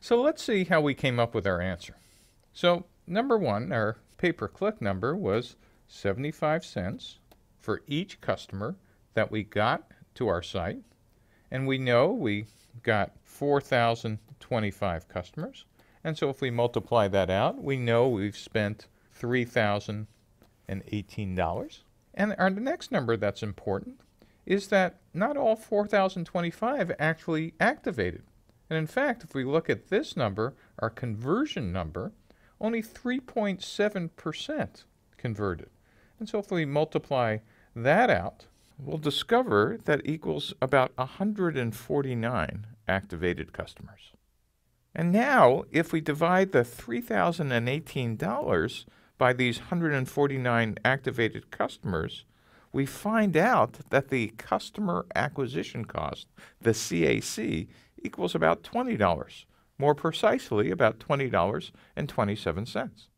So let's see how we came up with our answer. So number one, our pay-per-click number was 75 cents for each customer that we got to our site. And we know we got 4,025 customers. And so if we multiply that out, we know we've spent $3,018. And our next number that's important is that not all 4,025 actually activated. And in fact, if we look at this number, our conversion number, only 3.7% converted. And so if we multiply that out, we'll discover that equals about 149 activated customers. And now, if we divide the $3,018 by these 149 activated customers, we find out that the customer acquisition cost, the CAC, equals about $20, more precisely about $20.27.